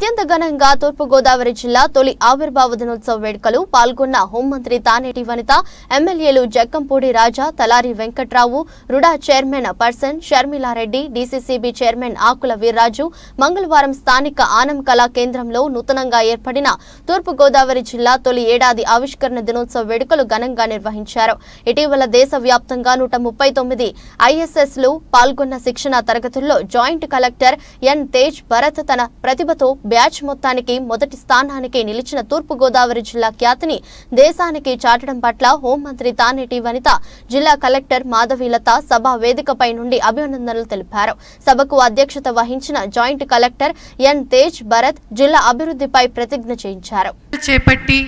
అత్యంత ఘనంగా తూర్పుగోదావరి జిల్లా తొలి ఆవిర్భావ దినోత్సవ వేడుకలు పాల్గొన్న హోంమంత్రి తానేటి వనిత ఎమ్మెల్యేలు Jakkampudi Raja Talari Venkatrao RUDA chairman person Sharmila Reddy DCCB chairman Akula Veerraju మంగళవారం స్థానిక ఆనం కళా కేంద్రంలో నూతనంగా ఏర్పడిన తూర్పుగోదావరి జిల్లా తొలి ఏడాది ఆవిష్కరణ దినోత్సవ వేడుకలు ఘనంగా నిర్వహించారు. ఇటీవల దేశవ్యాప్తంగా నూట ముప్పై తొమ్మిది ఐఎస్ఎస్లు పాల్గొన్న శిక్షణ తరగతుల్లో joint collector N Tej Bharat తన ప్రతిభతో బ్యాచ్ మొత్తానికి మొదటి స్థానానికి నిలిచిన తూర్పుగోదావరి జిల్లా ఖ్యాతిని దేశానికి చాటడం పట్ల హోంమంత్రి తానేటి వనిత జిల్లా కలెక్టర్ మాధవీలత సభ వేదికపై నుండి అభినందనలు తెలిపారు. సభకు అధ్యక్షత వహించిన joint collector N Tej Bharat జిల్లా అభివృద్ధిపై ప్రతిజ్ఞ చేయించారు. చేపట్టి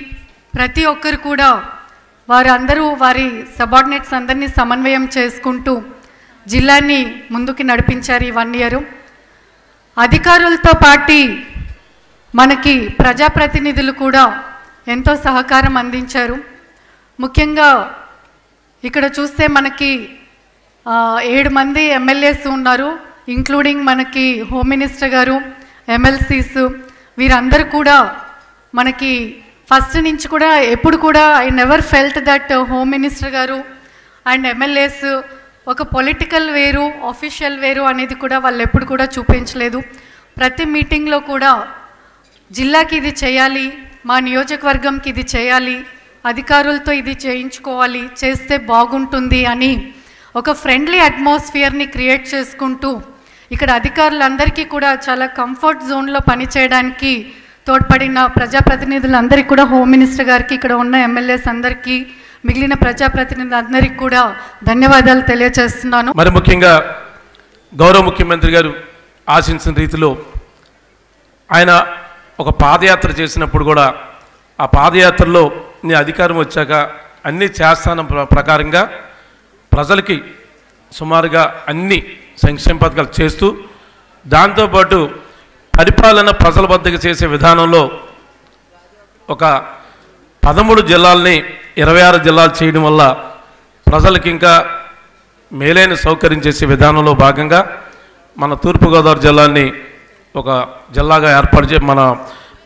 ప్రతి ఒక్కరు కూడా వారందరూ వారి సబార్డినేట్స్ అందరినీ సమన్వయం చేసుకుంటూ జిల్లాని ముందుకు నడిపించారు ఈ వన్ ఇయర్. అధికారులతో పాటి మనకి ప్రజాప్రతినిధులు కూడా ఎంతో సహకారం అందించారు. ముఖ్యంగా ఇక్కడ చూస్తే మనకి ఏడు మంది ఎమ్మెల్యేస్ ఉన్నారు. ఇంక్లూడింగ్ మనకి హోమ్ మినిస్టర్ గారు ఎమ్మెల్సీస్ వీరందరూ కూడా మనకి ఫస్ట్ నుంచి కూడా ఎప్పుడు కూడా I never felt that home minister గారు అండ్ ఎమ్మెల్యేస్ ఒక పొలిటికల్ వేరు ఆఫీషియల్ వేరు అనేది కూడా వాళ్ళు ఎప్పుడు కూడా చూపించలేదు. ప్రతి మీటింగ్లో కూడా జిల్లాకి ఇది చేయాలి మా నియోజకవర్గంకి ఇది చేయాలి అధికారులతో ఇది చేయించుకోవాలి చేస్తే బాగుంటుంది అని ఒక ఫ్రెండ్లీ అట్మాస్ఫియర్ని క్రియేట్ చేసుకుంటూ ఇక్కడ అధికారులందరికీ కూడా చాలా కంఫర్ట్ జోన్లో పనిచేయడానికి తోడ్పడిన ప్రజాప్రతినిధులందరికీ కూడా హోమ్ మినిస్టర్ గారికి ఇక్కడ ఉన్న ఎమ్మెల్యేస్ అందరికీ మిగిలిన ప్రజాప్రతినిధులందరికీ కూడా ధన్యవాదాలు తెలియజేస్తున్నాను. మరి ముఖ్యంగా గౌరవ ముఖ్యమంత్రి గారు ఆశించిన రీతిలో ఆయన ఒక పాదయాత్ర చేసినప్పుడు కూడా ఆ పాదయాత్రలో నీ అధికారం వచ్చాక అన్నీ చేస్తాన ప్ర- ప్రకారంగా ప్రజలకి సుమారుగా అన్ని సంక్షేమ పథకాలు చేస్తూ దాంతోపాటు పరిపాలన ప్రజల వద్దకు చేసే విధానంలో ఒక పదమూడు జిల్లాల్ని ఇరవై ఆరు జిల్లాలు చేయడం వల్ల ప్రజలకి ఇంకా మేలైన సౌకర్యం చేసే విధానంలో భాగంగా మన తూర్పుగోదావరి జిల్లాని ఒక జిల్లాగా ఏర్పాటు చే మన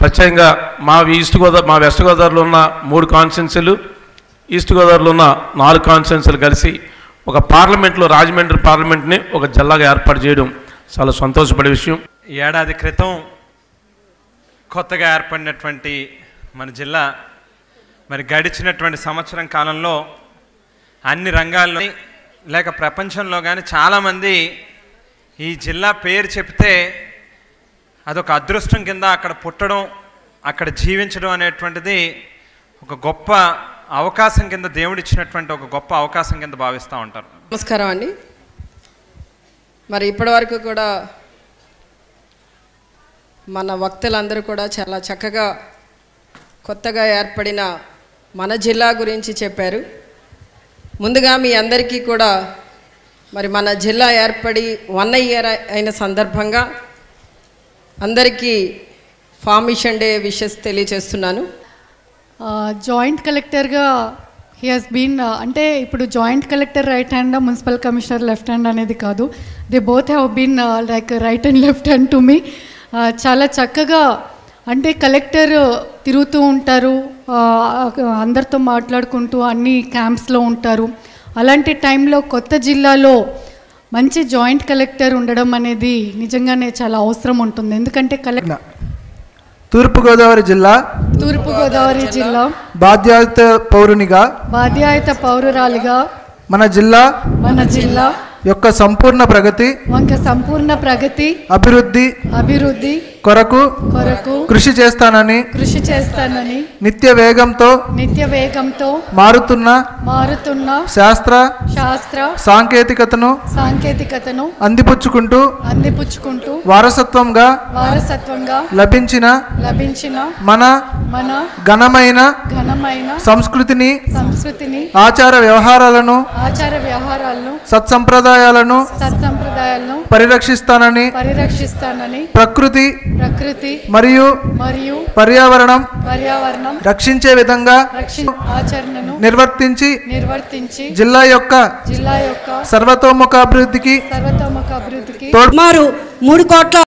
ప్రత్యేకంగా మా ఈస్ట్ గోదావరి మా వెస్ట్ గోదావరిలో ఉన్న మూడు కాన్స్టిట్యున్సీలు ఈస్ట్ గోదావరిలో ఉన్న నాలుగు కాన్స్టిట్యున్సీలు కలిసి ఒక పార్లమెంట్లో రాజమండ్రి పార్లమెంట్ని ఒక జిల్లాగా ఏర్పాటు చేయడం చాలా సంతోషపడే విషయం. ఏడాది క్రితం కొత్తగా ఏర్పడినటువంటి మన జిల్లా మరి గడిచినటువంటి సంవత్సరం కాలంలో అన్ని రంగాల్లో లేక ప్రపంచంలో కానీ చాలామంది ఈ జిల్లా పేరు చెప్తే అదొక అదృష్టం కింద అక్కడ పుట్టడం అక్కడ జీవించడం అనేటువంటిది ఒక గొప్ప అవకాశం కింద దేవుడిచ్చినటువంటి ఒక గొప్ప అవకాశం కింద భావిస్తూ ఉంటారు. నమస్కారం అండి. మరి ఇప్పటివరకు కూడా మన వక్తలందరూ కూడా చాలా చక్కగా కొత్తగా ఏర్పడిన మన జిల్లా గురించి చెప్పారు. ముందుగా మీ అందరికీ కూడా మరి మన జిల్లా ఏర్పడి వన్ ఇయర్ అయిన సందర్భంగా అందరికీ ఫార్మిషన్ డే విషెస్ తెలియజేస్తున్నాను. జాయింట్ కలెక్టర్గా హీ హాస్ బీన్ అంటే ఇప్పుడు joint collector right hand municipal commissioner left hand అనేది కాదు. They both have been like right and left hand to me చాలా చక్కగా అంటే కలెక్టర్ తిరుగుతూ ఉంటారు అందరితో మాట్లాడుకుంటూ అన్ని క్యాంప్స్లో ఉంటారు. అలాంటి టైంలో కొత్త జిల్లాలో మంచి జాయింట్ కలెక్టర్ ఉండడం అనేది నిజంగానే చాలా అవసరం ఉంటుంది. ఎందుకంటే కలెక్టర్ తూర్పుగోదావరి జిల్లా తూర్పుగోదావరి జిల్లా బాధ్యత పౌరునిగా బాధ్యాయుత పౌరురాలిగా మన జిల్లా మన జిల్లా యొక్క సంపూర్ణ ప్రగతి వంక సంపూర్ణ ప్రగతి అభివృద్ధి అభివృద్ధి కొరకు కొరకు కృషి చేస్తానని కృషి చేస్తానని నిత్య వేగంతో నిత్య వేగంతో మారుతున్న మారుతున్న శాస్త్ర శాస్త్ర సాంకేతికతను సాంకేతికతను అందిపుచ్చుకుంటూ అందిపుచ్చుకుంటూ వారసత్వంగా వారసత్వంగా లభించిన లభించిన మన మన ఘనమైన ఘనమైన సంస్కృతిని సంస్కృతిని ఆచార వ్యవహారాలను ఆచార వ్యవహారాలను సత్సంప్రదాయాలను సత్సంప్రదాయాలను పరిరక్షిస్తానని పరిరక్షిస్తానని ప్రకృతి ప్రకృతి మరియు మరియు పర్యావరణం పర్యావరణం రక్షించే విధంగా ఆచరణను నిర్వర్తించి నిర్వర్తించి జిల్లా యొక్క జిల్లా యొక్క సర్వతోముఖాభివృద్ధికి సర్వతోముఖ అభివృద్ధికి తోడ్ సుమారు మూడు కోట్ల